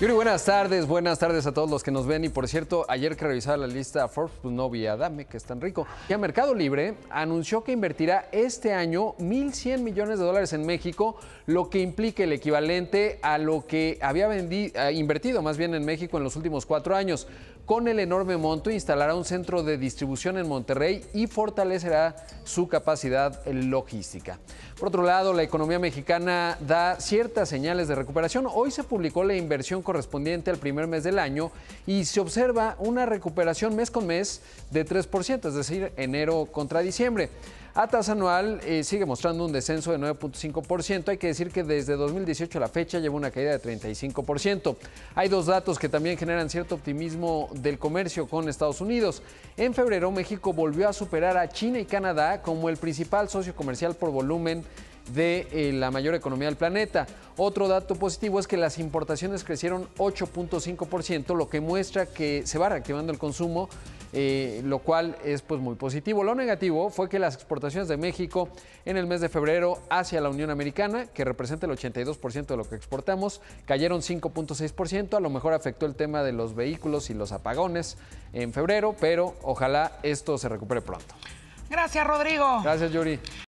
Yuri, buenas tardes, buenas tardes a todos los que nos ven. Y por cierto, ayer que revisaba la lista Forbes, pues no vi a Dame, que es tan rico. Y a Mercado Libre anunció que invertirá este año 1.100 millones de dólares en México, lo que implica el equivalente a lo que había vendido, invertido más bien en México en los últimos cuatro años. Con el enorme monto instalará un centro de distribución en Monterrey y fortalecerá su capacidad logística. Por otro lado, la economía mexicana da ciertas señales de recuperación. Hoy se publicó la inversión correspondiente al primer mes del año y se observa una recuperación mes con mes de 3%, es decir, enero contra diciembre. A tasa anual eh, sigue mostrando un descenso de 9.5%. Hay que decir que desde 2018 a la fecha lleva una caída de 35%. Hay dos datos que también generan cierto optimismo del comercio con Estados Unidos. En febrero, México volvió a superar a China y Canadá como el principal socio comercial por volumen de eh, la mayor economía del planeta. Otro dato positivo es que las importaciones crecieron 8.5%, lo que muestra que se va reactivando el consumo, eh, lo cual es pues muy positivo. Lo negativo fue que las exportaciones de México en el mes de febrero hacia la Unión Americana, que representa el 82% de lo que exportamos, cayeron 5.6%. A lo mejor afectó el tema de los vehículos y los apagones en febrero, pero ojalá esto se recupere pronto. Gracias, Rodrigo. Gracias, Yuri.